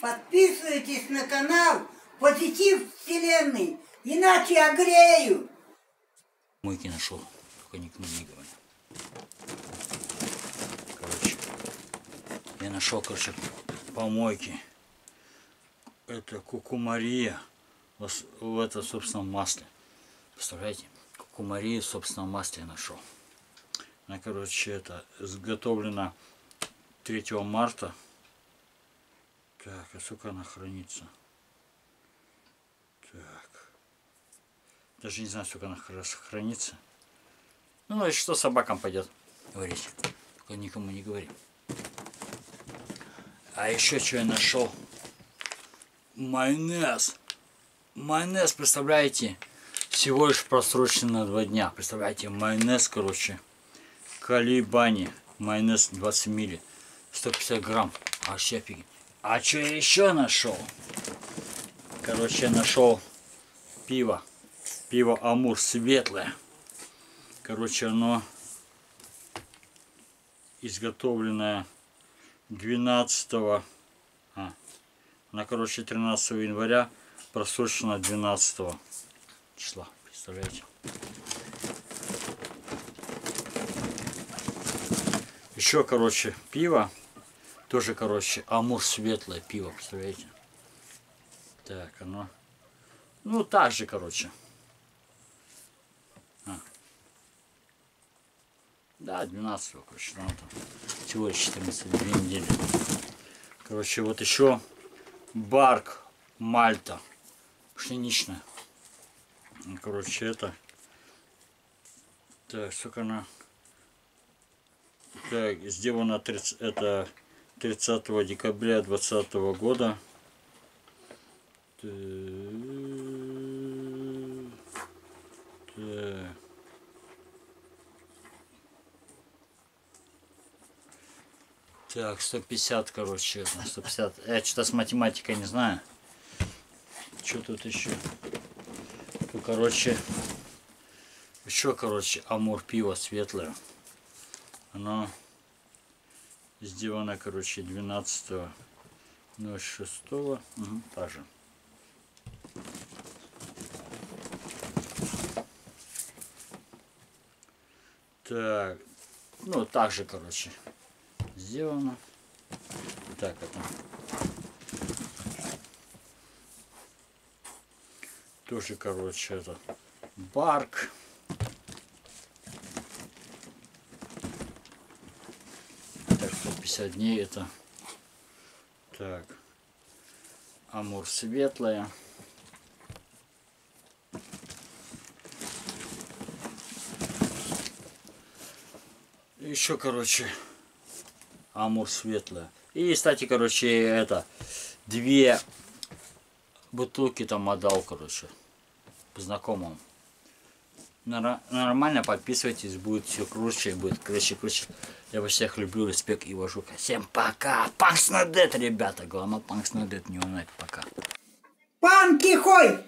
Подписывайтесь на канал Позитив Вселенной, иначе я грею. Мойки нашел, только никому не говорю. Короче, я нашел, короче, помойки. Это кукумария в, в это собственном масле. Представляете? Кукумария в собственном масле я нашел. Она, короче, это изготовлена 3 марта. Так, а сколько она хранится? Так. Даже не знаю, сколько она хранится. Ну, и что собакам пойдет говорить. Только никому не говори. А еще что я нашел? Майонез. Майонез, представляете, всего лишь просрочен на два дня. Представляете, майонез, короче, колебани. Майонез 20 милли. 150 грамм. Вообще офигеть. А что я еще нашел? Короче, я нашел пиво. Пиво Амур светлое. Короче, оно изготовленное 12 а, на короче 13 января просрочено 12 числа представляете еще короче пиво тоже короче амур светлое пиво представляете так оно ну так же короче а. Да, 12 короче, ну, там всего 14 две недели. Короче, вот еще барк Мальта. Пшеничная. Короче, это... Так, сколько она... Так, сделано 30, это 30 декабря 2020 года. Так. так. Так, 150, короче, 150. Я что-то с математикой не знаю. Что тут еще? Ну, короче, еще, короче, амур пиво светлое. Оно сделано, короче, 12 06 угу, та же. Так, ну, так же, короче сделано. Так это. Тоже, короче, это барк. Так, 150 дней это. Так. Амур светлая. Еще, короче, Амур светлая. И, кстати, короче, это, две бутылки там отдал, короче, по знакомым. Нормально подписывайтесь, будет все круче, будет круче, круче. Я вас всех люблю, респект и уважу. Всем пока! Панкс на дед, ребята! Главное, панкс на дед, не унать, пока. Панки хой!